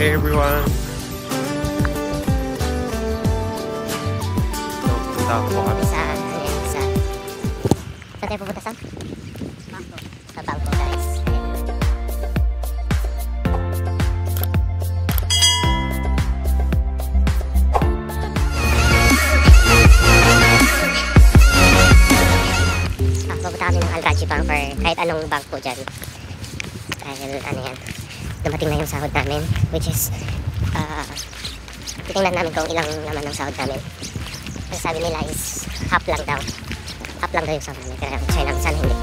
Hey everyone! So, punta po kami. Sa, sa... Saan tayo pupunta sa? Sa Bangko guys. Ah, pupunta kami ng Alraji Bank or kahit anong bank po dyan. Dahil ano yan, dumating na yung sahod namin which is ah titingnan namin kung ilang naman ang sahod namin. Ang sabi nila is half lang daw. Half lang daw yung sahod namin. Kaya try namin sana hindi.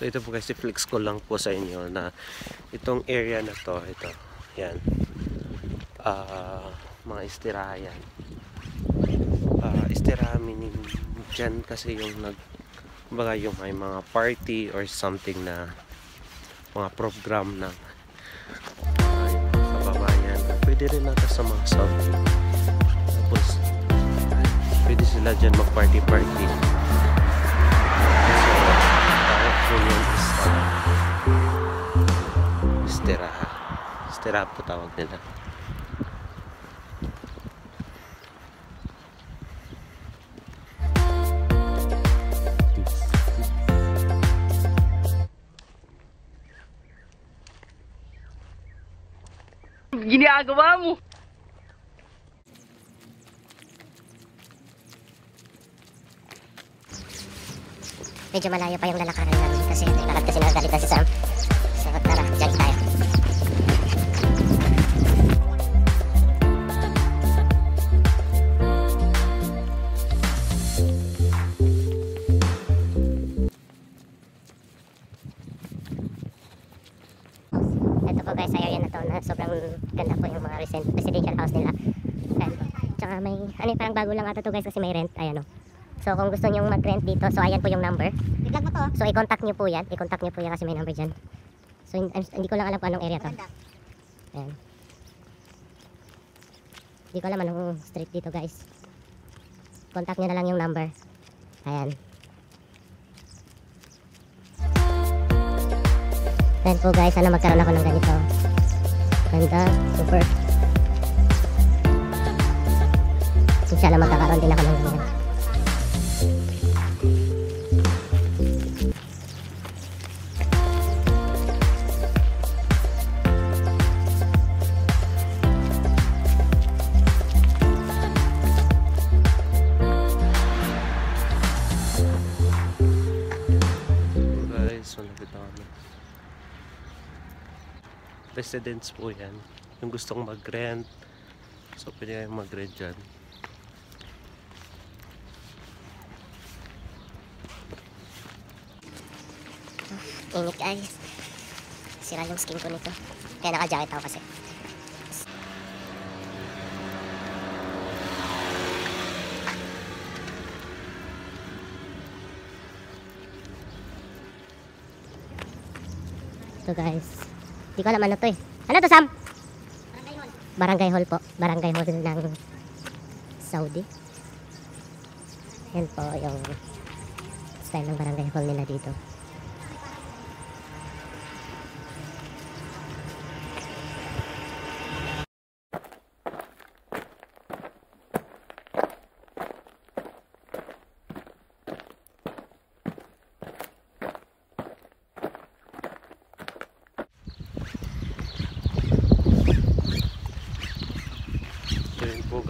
So ito po guys, i-flex ko lang po sa inyo na itong area na to, ito, yan. Ah, mga istirahan yan. Ah, istirahan meaning dyan kasi yung nag, kumbaga yung may mga party or something na mga program ng mga kababayan. Pwede rin natin sa mga Saudi. Tapos, pwede sila dyan mag-party-party. So, tawag po yun is uh, istiraha. Istiraha po tawag nila. ginagawa mo? Medyo malayo pa yung lalakaran namin kasi lakad kasi nagagalit na si Sam. So tara, jogging tayo. Ito po guys, area na to na sobrang ganda po yung mga recent residential house nila. Ayan. Tsaka may, ano parang bago lang ata to guys kasi may rent. Ayan o. So kung gusto nyo mag-rent dito, so ayan po yung number. Biglag mo to. So i-contact nyo po yan. I-contact nyo po yan kasi may number dyan. So hindi ko lang alam kung anong area to. Ayan. Hindi ko alam anong street dito guys. Contact nyo na lang yung number. Ayan. Ayan po guys, sana magkaroon ako ng ganito. Ganda, super. Inshallah magkakaroon din ako ng ganyan. Residents po yan. Yung gustong mag-rent. So, pwede kayong mag-rent dyan. Init guys. Sira yung skin ko nito. Kaya naka-jacket ako kasi. Ito guys. Hindi ko alam ano to eh. Ano to Sam? Barangay Hall. Barangay Hall po. Barangay Hall ng Saudi. Yan po yung style ng barangay hall nila dito.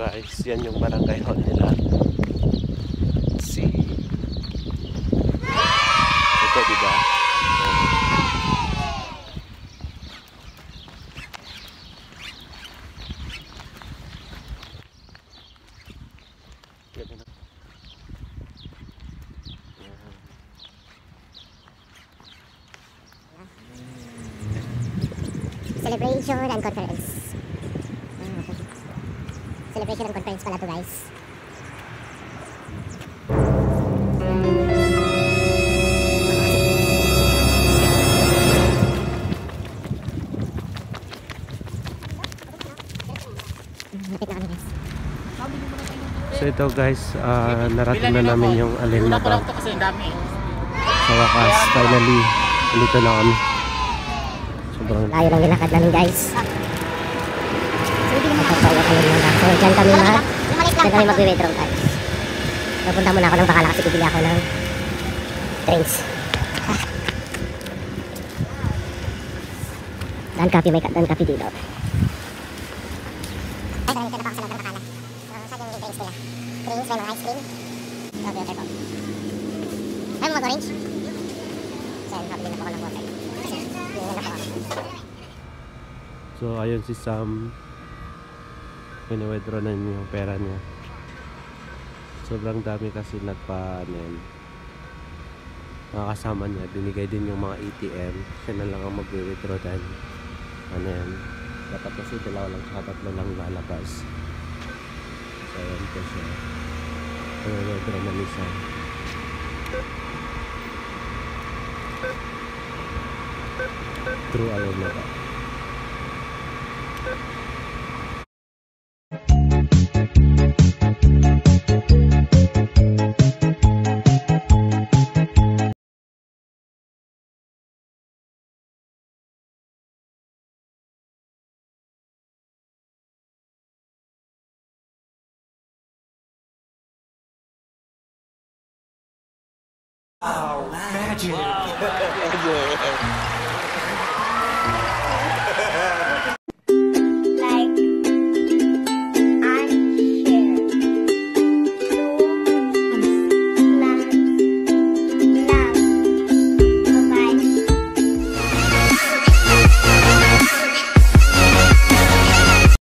guys, yan yung barangay hall nila. Si Ito, di ba? Celebration and conference. Celebration and conference pala to guys. Na. So ito guys, ah, narating na namin yung alin na bag. kasi ang dami. Sa wakas, finally, dito na kami. Sobrang Layo ng nilakad namin guys. Magpapawa kami muna. So dyan kami mag... Dyan kami magwi-withdraw guys. Napunta muna ako ng bakala kasi bibili ako ng drinks. Dan coffee, may dan coffee dito. Ay, dahil na pa ako sa loob ng bakala. So, saan yung drinks nila? Drinks, may mga ice cream. Coffee, water, coffee. Ay, mo mag-orange? So, yun, nakabili na po ako ng water. Kasi, yun na po ako. So ayun si Sam Pinawithdraw na yung pera niya. Sobrang dami kasi nagpa ano yan, Mga kasama niya Binigay din yung mga ATM Siya na lang ang mag-withdraw dahil Ano yan Dapat kasi dalawa lang tsaka tatlo lang lalabas. So ayan po siya. Pinawithdraw na ni Sam True ayaw na ba Oh, magic. Wow, magic.